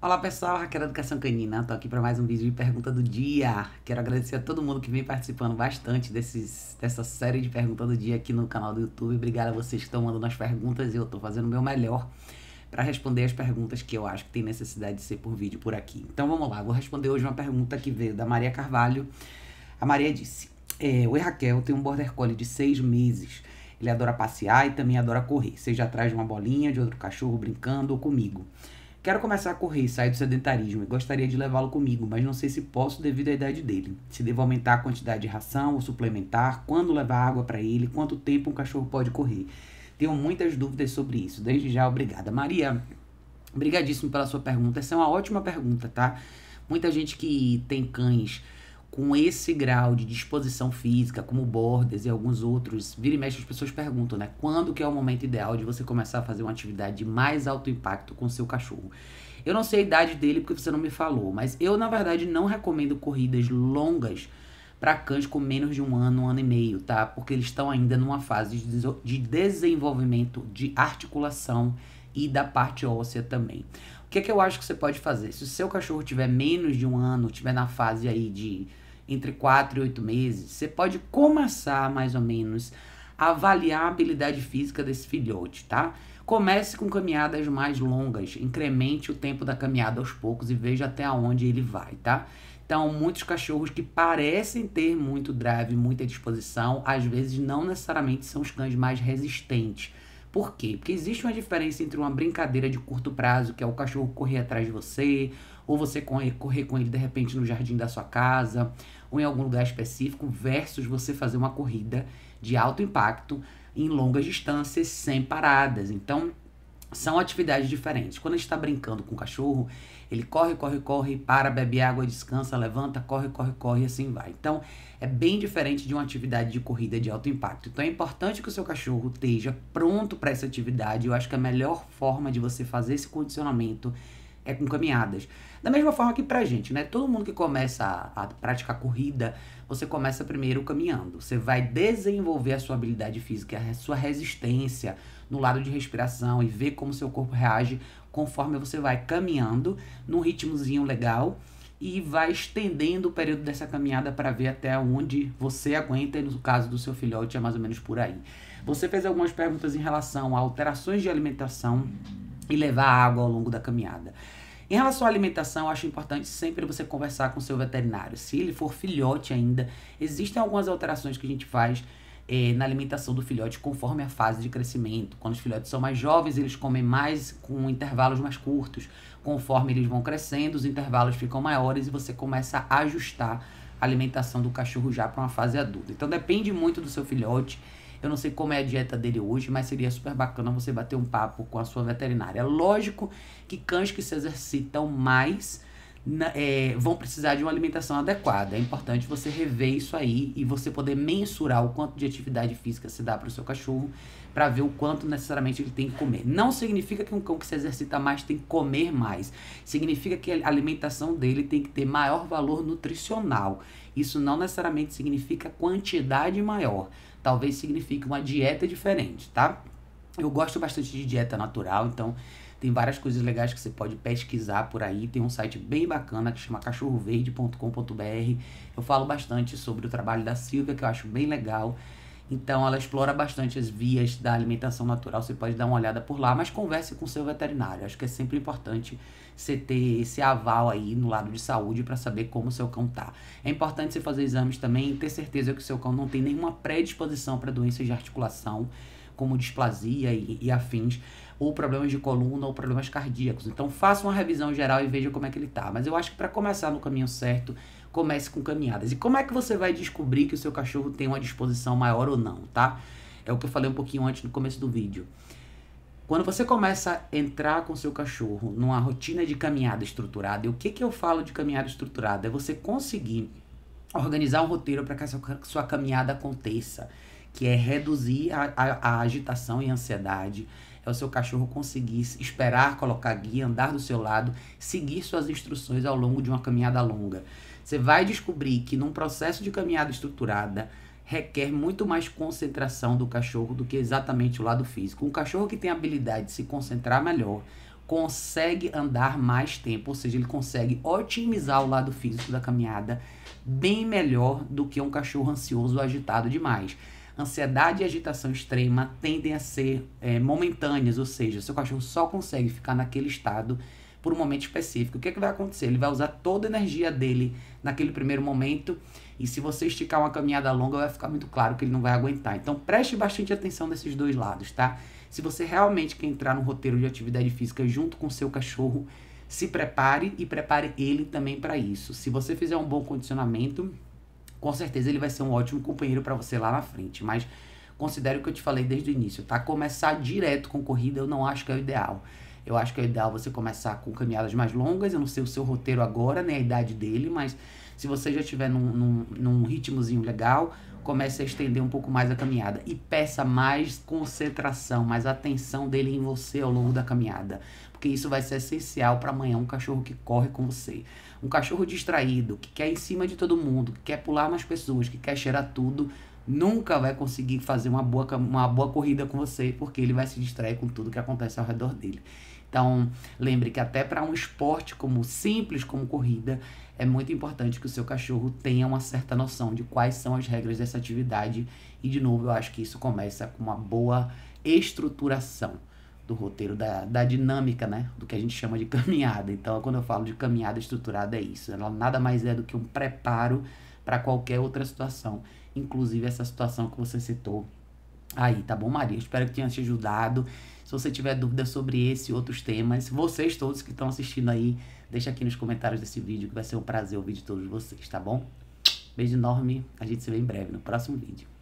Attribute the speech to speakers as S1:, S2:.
S1: Olá pessoal, Raquel Educação Canina, tô aqui para mais um vídeo de pergunta do dia. Quero agradecer a todo mundo que vem participando bastante desses, dessa série de pergunta do dia aqui no canal do YouTube. Obrigado a vocês que estão mandando as perguntas e eu tô fazendo o meu melhor para responder as perguntas que eu acho que tem necessidade de ser por vídeo por aqui. Então vamos lá, vou responder hoje uma pergunta que veio da Maria Carvalho. A Maria disse: é, Oi Raquel, tenho um border collie de seis meses. Ele adora passear e também adora correr, seja atrás de uma bolinha, de outro cachorro brincando ou comigo. Quero começar a correr sair do sedentarismo e gostaria de levá-lo comigo, mas não sei se posso devido à idade dele. Se devo aumentar a quantidade de ração ou suplementar, quando levar água para ele, quanto tempo um cachorro pode correr. Tenho muitas dúvidas sobre isso. Desde já, obrigada. Maria, obrigadíssimo pela sua pergunta. Essa é uma ótima pergunta, tá? Muita gente que tem cães com esse grau de disposição física, como Bordes e alguns outros, vira e mexe as pessoas perguntam, né? Quando que é o momento ideal de você começar a fazer uma atividade de mais alto impacto com seu cachorro? Eu não sei a idade dele porque você não me falou, mas eu na verdade não recomendo corridas longas para cães com menos de um ano, um ano e meio, tá? Porque eles estão ainda numa fase de desenvolvimento de articulação e da parte óssea também. O que, é que eu acho que você pode fazer? Se o seu cachorro tiver menos de um ano, tiver na fase aí de entre 4 e 8 meses, você pode começar mais ou menos a avaliar a habilidade física desse filhote, tá? Comece com caminhadas mais longas, incremente o tempo da caminhada aos poucos e veja até onde ele vai, tá? Então, muitos cachorros que parecem ter muito drive, muita disposição, às vezes não necessariamente são os cães mais resistentes. Por quê? Porque existe uma diferença entre uma brincadeira de curto prazo, que é o cachorro correr atrás de você, ou você correr, correr com ele de repente no jardim da sua casa, ou em algum lugar específico, versus você fazer uma corrida de alto impacto em longas distâncias sem paradas. Então, são atividades diferentes. Quando a gente está brincando com o cachorro, ele corre, corre, corre, para, bebe água, descansa, levanta, corre, corre, corre e assim vai. Então, é bem diferente de uma atividade de corrida de alto impacto. Então, é importante que o seu cachorro esteja pronto para essa atividade. Eu acho que a melhor forma de você fazer esse condicionamento é com caminhadas. Da mesma forma que pra gente, né? Todo mundo que começa a, a, praticar corrida, você começa primeiro caminhando. Você vai desenvolver a sua habilidade física, a sua resistência no lado de respiração e ver como seu corpo reage conforme você vai caminhando num ritmozinho legal e vai estendendo o período dessa caminhada para ver até onde você aguenta, e no caso do seu filhote é mais ou menos por aí. Você fez algumas perguntas em relação a alterações de alimentação e levar água ao longo da caminhada. Em relação à alimentação, eu acho importante sempre você conversar com seu veterinário. Se ele for filhote ainda, existem algumas alterações que a gente faz eh, na alimentação do filhote conforme a fase de crescimento. Quando os filhotes são mais jovens, eles comem mais com intervalos mais curtos. Conforme eles vão crescendo, os intervalos ficam maiores e você começa a ajustar a alimentação do cachorro já para uma fase adulta. Então depende muito do seu filhote eu não sei como é a dieta dele hoje, mas seria super bacana você bater um papo com a sua veterinária. Lógico que cães que se exercitam mais é, vão precisar de uma alimentação adequada. É importante você rever isso aí e você poder mensurar o quanto de atividade física se dá para o seu cachorro para ver o quanto necessariamente ele tem que comer. Não significa que um cão que se exercita mais tem que comer mais. Significa que a alimentação dele tem que ter maior valor nutricional. Isso não necessariamente significa quantidade maior talvez signifique uma dieta diferente, tá? Eu gosto bastante de dieta natural, então tem várias coisas legais que você pode pesquisar por aí. Tem um site bem bacana que chama cachorroverde.com.br. Eu falo bastante sobre o trabalho da Silvia, que eu acho bem legal. Então ela explora bastante as vias da alimentação natural, você pode dar uma olhada por lá, mas converse com seu veterinário. Acho que é sempre importante você ter esse aval aí no lado de saúde para saber como o seu cão tá. É importante você fazer exames também e ter certeza que o seu cão não tem nenhuma predisposição para doenças de articulação, como displasia e, e afins, ou problemas de coluna ou problemas cardíacos. Então faça uma revisão geral e veja como é que ele tá. Mas eu acho que para começar no caminho certo, comece com caminhadas. E como é que você vai descobrir que o seu cachorro tem uma disposição maior ou não, tá? É o que eu falei um pouquinho antes no começo do vídeo. Quando você começa a entrar com seu cachorro numa rotina de caminhada estruturada, e o que, que eu falo de caminhada estruturada? É você conseguir organizar um roteiro para que a sua, sua, caminhada aconteça, que é reduzir a, a, a agitação e ansiedade, é o seu cachorro conseguir esperar, colocar guia, andar do seu lado, seguir suas instruções ao longo de uma caminhada longa. Você vai descobrir que num processo de caminhada estruturada, requer muito mais concentração do cachorro do que exatamente o lado físico. Um cachorro que tem a habilidade de se concentrar melhor, consegue andar mais tempo, ou seja, ele consegue otimizar o lado físico da caminhada bem melhor do que um cachorro ansioso ou agitado demais. Ansiedade e agitação extrema tendem a ser é, momentâneas, ou seja, seu cachorro só consegue ficar naquele estado por um momento específico. O que, é que vai acontecer? Ele vai usar toda a energia dele naquele primeiro momento e se você esticar uma caminhada longa, vai ficar muito claro que ele não vai aguentar. Então preste bastante atenção nesses dois lados, tá? Se você realmente quer entrar no roteiro de atividade física junto com seu cachorro, se prepare e prepare ele também para isso. Se você fizer um bom condicionamento, com certeza ele vai ser um ótimo companheiro para você lá na frente. Mas considere o que eu te falei desde o início, tá? Começar direto com corrida eu não acho que é o ideal. Eu acho que é ideal você começar com caminhadas mais longas. Eu não sei o seu roteiro agora, nem a idade dele, mas se você já estiver num, num, num ritmozinho legal, comece a estender um pouco mais a caminhada e peça mais concentração, mais atenção dele em você ao longo da caminhada, porque isso vai ser essencial para amanhã um cachorro que corre com você. Um cachorro distraído, que quer ir em cima de todo mundo, que quer pular nas pessoas, que quer cheirar tudo, nunca vai conseguir fazer uma boa, uma boa corrida com você, porque ele vai se distrair com tudo que acontece ao redor dele. Então, lembre que até para um esporte como simples como corrida, é muito importante que o seu cachorro tenha uma certa noção de quais são as regras dessa atividade. E, de novo, eu acho que isso começa com uma boa estruturação do roteiro, da, da dinâmica, né? Do que a gente chama de caminhada. Então, quando eu falo de caminhada estruturada, é isso. Ela nada mais é do que um preparo para qualquer outra situação, inclusive essa situação que você citou aí, tá bom, Maria? Espero que tenha te ajudado. Se você tiver dúvida sobre esse e outros temas, vocês todos que estão assistindo aí, deixa aqui nos comentários desse vídeo que vai ser um prazer ouvir de todos vocês, tá bom? Beijo enorme, a gente se vê em breve no próximo vídeo.